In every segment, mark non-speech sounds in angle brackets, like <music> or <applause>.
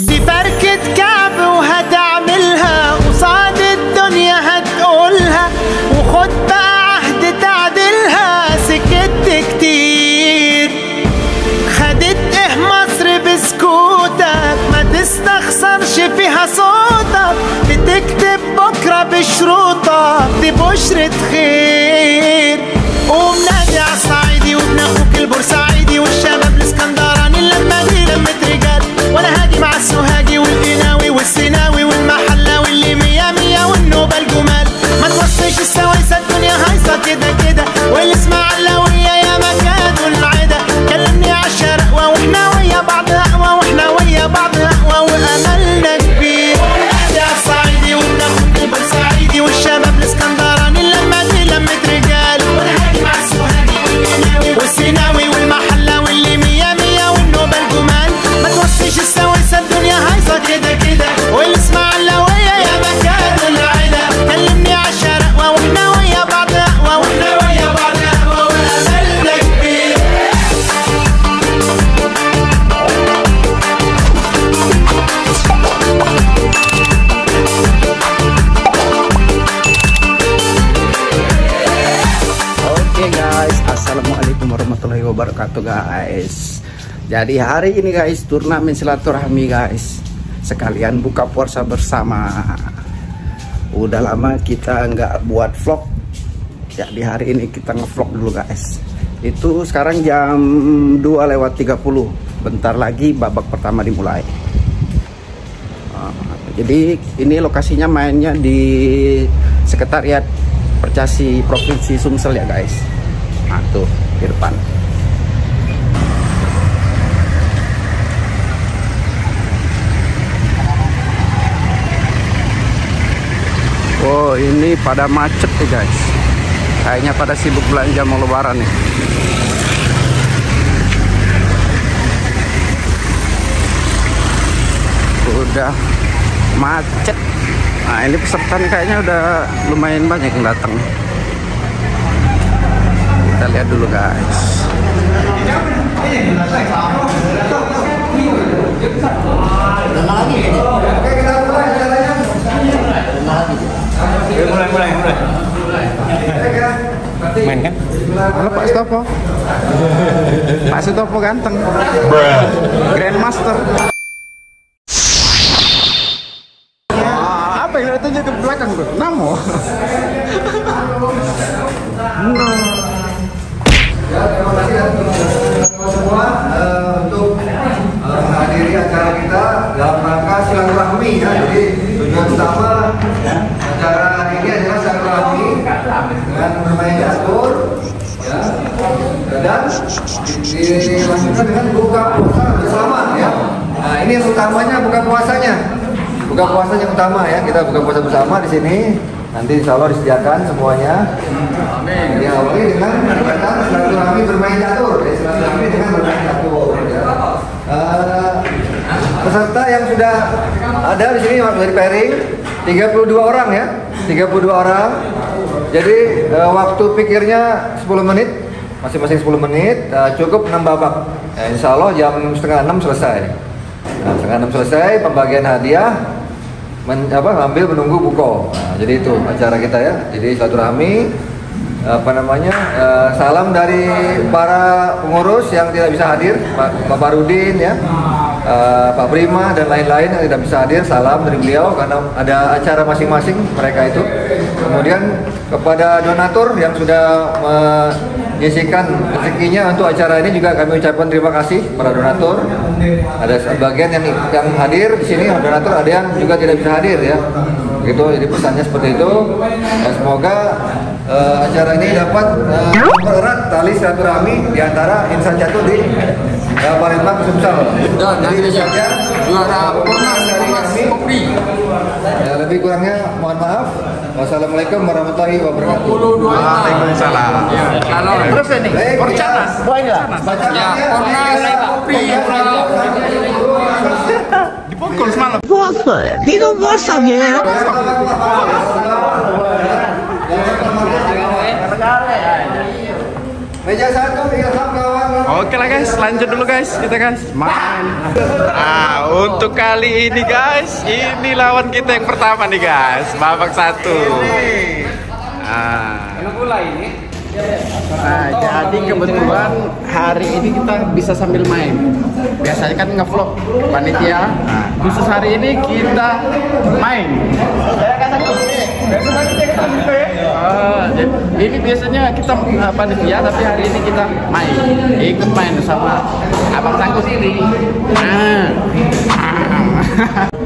دي فركة كعب وهتعملها قصاد الدنيا هتقولها وخد بقى عهد تعدلها سكت كتير. خدت إيه مصر بسكوتك؟ ما تستخسرش فيها صوتك. بتكتب بكرة بشروطك دي بشرة خير. Jadi hari ini guys turnamen silaturahmi guys. Sekalian buka puasa bersama. Udah lama kita nggak buat vlog. Jadi hari ini kita ngevlog dulu guys. Itu sekarang jam 2 lewat 30. Bentar lagi babak pertama dimulai. Ah, Jadi ini lokasinya mainnya di sekretariat Percasi Provinsi Sumsel ya guys. Nah tuh di depan. Oh ini pada macet nih guys. Kayaknya pada sibuk belanja mau lebaran nih. Udah macet. Nah ini peserta nih kayaknya udah lumayan banyak yang datang. Kita lihat dulu guys. Main kan Halo Pak Stopo. Pak Stopo ganteng. Grandmaster. Ah, apa yang ke belakang tuh? Namo. no. semua eh, untuk eh, menghadiri acara kita dalam rangka silaturahmi ya. Jadi tujuan utama acara ini adalah silaturahmi dengan bermain catur ya. Dan di- dilanjutkan dengan buka puasa bersama ya. Nah, ini yang utamanya buka puasanya. Buka puasa yang utama ya. Kita buka puasa bersama di sini. Nanti insya Allah disediakan semuanya. Diawali dengan kegiatan silaturahmi bermain catur. Ya, silaturahmi dengan bermain catur. Ya. Eh, peserta yang sudah ada di sini dari pairing 32 orang ya. 32 orang. Jadi eh, waktu pikirnya 10 menit masing-masing 10 menit eh, cukup 6 babak. Ya, insya Allah jam setengah 6 selesai. Nah, setengah 6 selesai pembagian hadiah men, apa sambil menunggu buko. Nah, jadi itu acara kita ya. Jadi silaturahmi apa namanya eh, salam dari para pengurus yang tidak bisa hadir Pak Pak Barudin ya eh, Pak Prima dan lain-lain yang tidak bisa hadir salam dari beliau karena ada acara masing-masing mereka itu. Kemudian kepada donatur yang sudah menyisikan rezekinya untuk acara ini juga kami ucapkan terima kasih para donatur. Ada sebagian yang yang hadir di sini donatur ada yang juga tidak bisa hadir ya. Gitu jadi pesannya seperti itu. Dan semoga eh, acara ini dapat eh, mempererat tali silaturahmi di antara insan jatuh di eh, Palembang Sumsel. Jadi itu saja juara purna dari kami. Ya, lebih kurangnya mohon maaf. Wassalamualaikum warahmatullahi wabarakatuh. Waalaikumsalam ya kalau Terus ini, Percana. baca ya purna kopi dipukul semalam Meja satu, ilham kawan. Oke lah guys, lanjut dulu guys kita guys main. Ah, untuk kali ini guys, ini lawan kita yang pertama nih guys, babak satu. Ah. Nah, jadi kebetulan hari ini kita bisa sambil main. Biasanya kan ngevlog panitia. Nah, khusus hari ini kita main. Ini biasanya kita uh, panitia, tapi hari ini kita main. Ikut main sama abang sangkus ini. Ah. Ah. <laughs>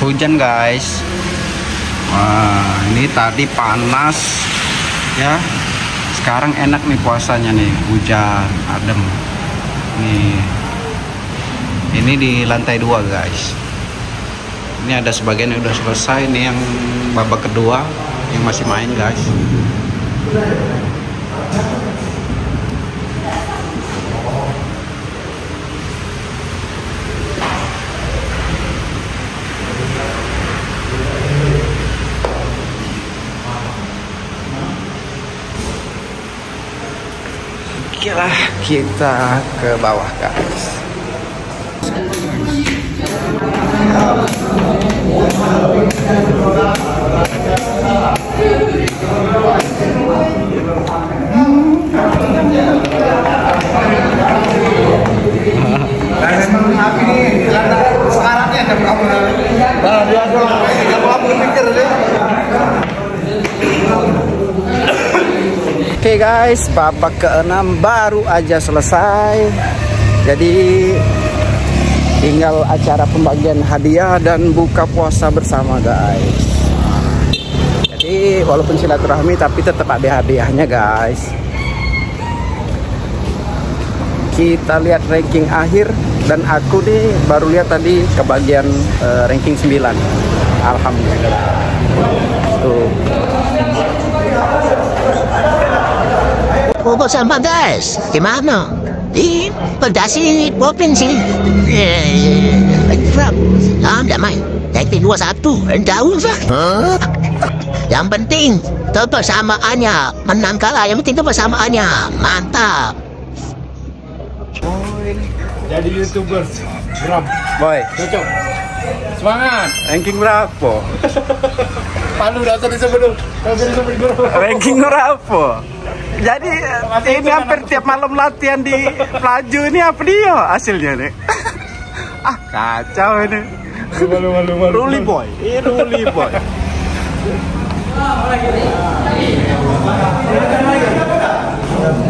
hujan guys wah ini tadi panas ya sekarang enak nih puasanya nih hujan adem. Nih. Ini di lantai dua guys. Ini ada sebagian yang udah selesai nih yang babak kedua yang masih main guys Oke lah kita ke bawah guys memang api ini sekarangnya ada kamu. Nah, dia dong. Kamu apa pikir deh? Oke guys, babak keenam baru aja selesai. Jadi tinggal acara pembagian hadiah dan buka puasa bersama guys. Jadi walaupun silaturahmi tapi tetap ada hadiahnya guys. Kita lihat ranking akhir dan aku nih baru lihat tadi kebagian eh, ranking 9. Alhamdulillah. Tuh. Sama guys, gimana? Di pedasi provinsi. Eh, ah, damai. Ranking 21, jauh sah. Yang penting kebersamaannya menang kalah. Yang penting kebersamaannya mantap. Jadi youtubers, Bram, Boy, cocok. Semangat. ranking berapa? Palu dasar disebut ranking berapa? Jadi ini hampir tiap malam latihan di Pelaju ini apa dia hasilnya nih? <laughs> ah kacau ini. Malu malu malu. Ruli boy, ini Ruli boy. <laughs>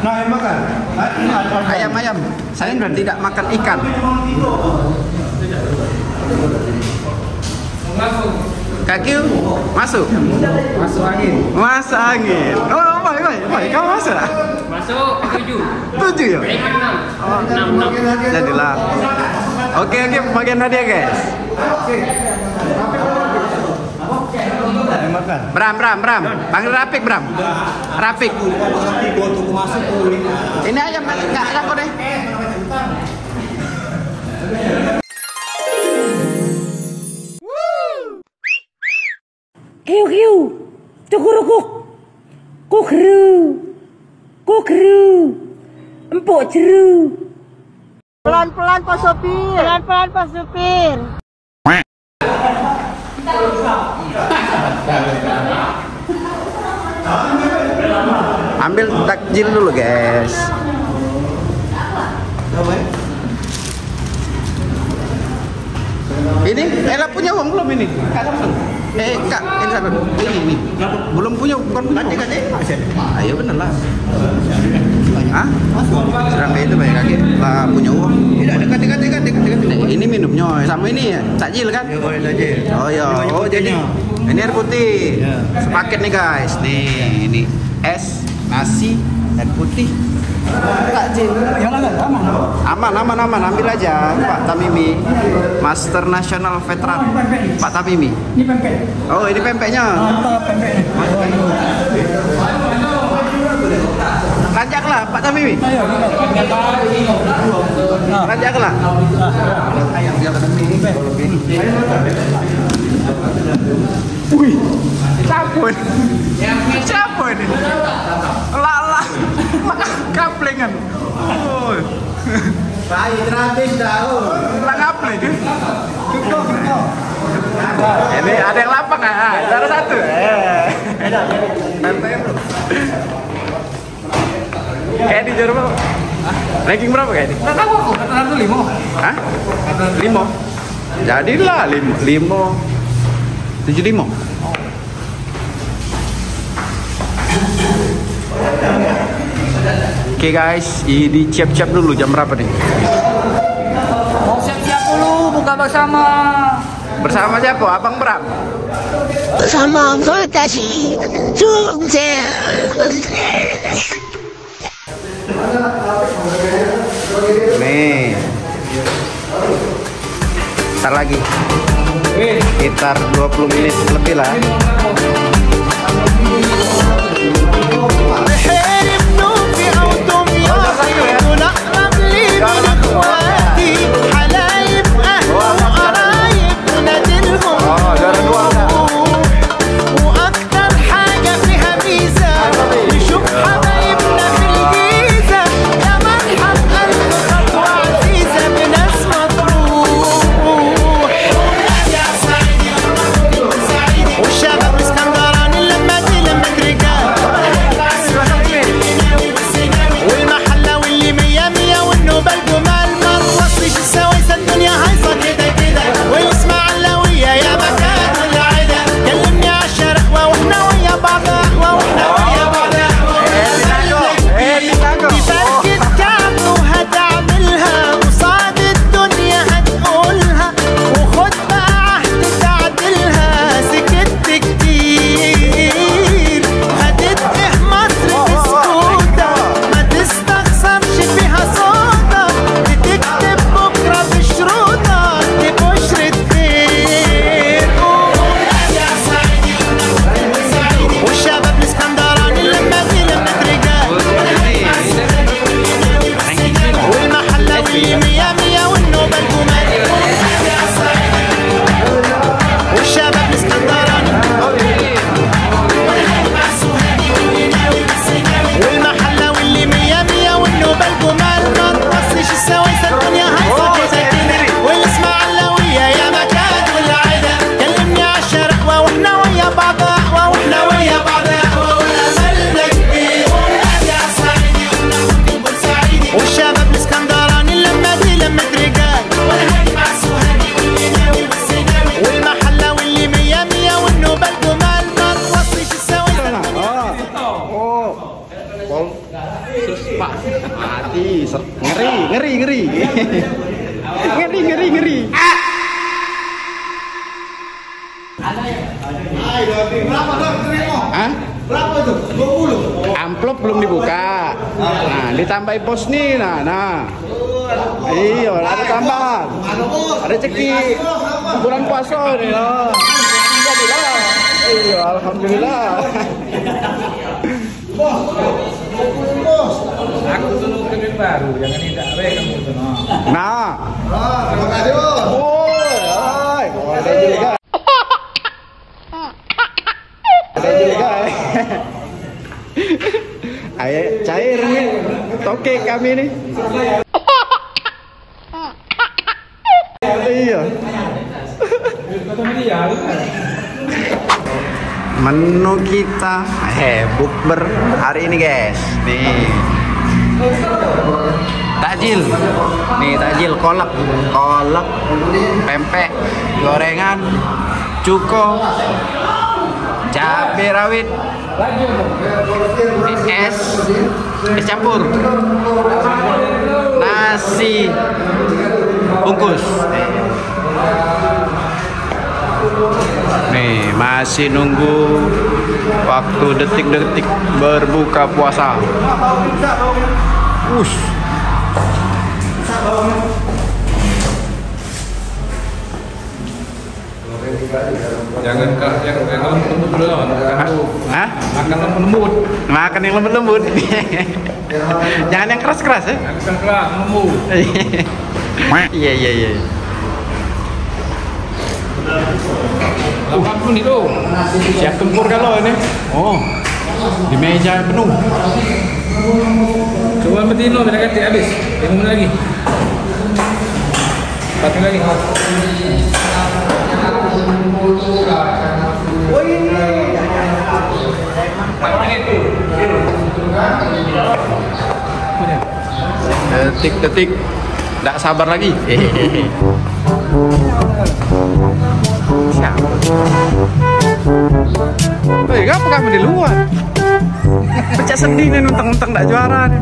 Nah, yang makan. Ayam ayam. Saya sudah tidak makan ikan. Kaki masuk. Masuk angin. Masuk angin. Oh, baik baik baik. Kamu masuk tak? Masuk tujuh. Tujuh ya. Enam. Enam enam. Jadilah. Oke oke pembagian hadiah guys. Yang makan. Bram Bram Bram. Panggil Rapik Bram. Rapik. Ini ayam enggak ada kok deh. Kiu kiu, cukurukuk, kukru, kukru, empuk jeru. Pelan-pelan Pak Sopir. Pelan-pelan Pak Sopir. Ambil takjil dulu guys. Ini Ella punya uang belum ini? Eh, Kak, ini? Ini, ini. Belum punya, bukan punya. Kaki. Ayo bener lah. Hah? Serang kayak itu banyak kaki. Lah punya uang. Tidak, dekat, dekat, dekat, dekat, dekat. Ini minumnya sama ini ya, takjil kan? Oh iya. Oh jadi ini air putih. Sepaket nih guys. Nih, ini es, nasi, air putih. Takjil. Aman, aman, aman. Ambil aja, Pak Tamimi. Master National Veteran. Pak Tamimi. Ini pempek. Oh, ini pempeknya. Mantap pempeknya. Ranjaklah, Pak Tamimi. Ayo, Ranjaklah. Wih? Siapa ini? Lala, <laughs> kaplingan. Oh, Bayi gratis tahu. lah kapling. Ini ada yang lapang ah, ada satu. Eh. Kayak di Jerman. Ranking berapa kayak ini? Tahu aku, kata lima. Hah? Limo. Jadilah limo, limo. Tujuh limo. Oke guys, ini siap-siap dulu jam berapa nih? Mau siap-siap dulu buka bersama. Bersama siapa? Abang Bram. Bersama fantasi Sukses Nih. Ntar lagi. Sekitar 20 menit lebih lah. Ngeri, ngeri, ngeri. ngeri, ngeri, ngeri. Hah? Berapa tuh? 20. Amplop belum dibuka. Nah, ditambahin pos nih, nah, nah. Iya, ada tambahan. Ada ceki bulan puasa nih, nah. Alhamdulillah. Iya, alhamdulillah. Aku dulu kredit baru, jangan tidak we kamu tuh. Nah, Ah, terima kasih, hai, ada juga. Ada juga. Ayo, cair nih. Toke kami nih. Iya. Menu kita eh bukber hari ini guys. Nih. Takjil. Nih takjil kolak. Kolak pempek gorengan cuko cabai rawit es es campur. Nasi bungkus. Nih masih nunggu waktu detik-detik berbuka puasa Ush. Jangan kak, yang yang lembut dulu. Hah? Makan lembut. Makan yang lembut-lembut. <laughs> Jangan yang keras-keras ya. Makan kerak lembut. <laughs> Iya iya iya. Lapan pun itu. Siap tempur kalau ini. Oh. Di meja penuh. Coba betino bila ganti habis. Menit lagi. Menit lagi. Detik-detik. Tak sabar lagi. Siapa? Woi, ngapa kamu di luar? Pecah sedih nih untang-untang tak juara nih.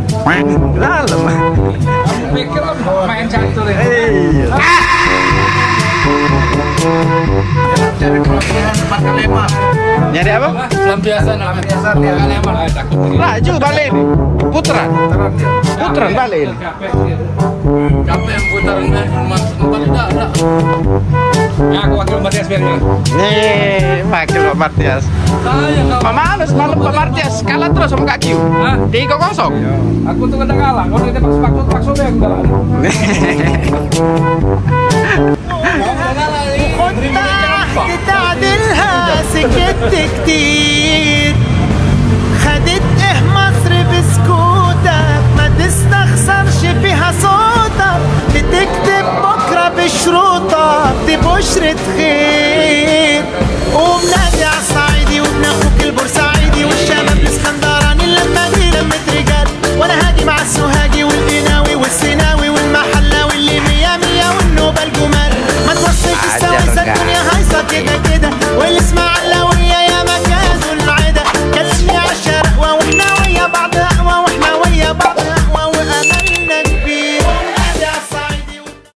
Dalam. Kamu pikir om main catur ya? Nyari apa? Pelampiasan, pelampiasan. Kan emang ah, takut ini. Laju balik nih. Putaran. Putaran balik. ini. Capek sih. Capek yang putaran empat tidak ada. Ya, aku wakil Matias biar bilang. Nih, wakil Pak Martias. Saya kau. Pak Males, malam Pak Martias kalah terus sama Kak Kiu. Hah? Tiga kosong. Aku tuh kena kalah. Kalau kita paksa paksa paksa dia aku kalah. خد عهد تعدلها سكت كتير خدت ايه مصر بسكوتك ما تستخسرش فيها proche très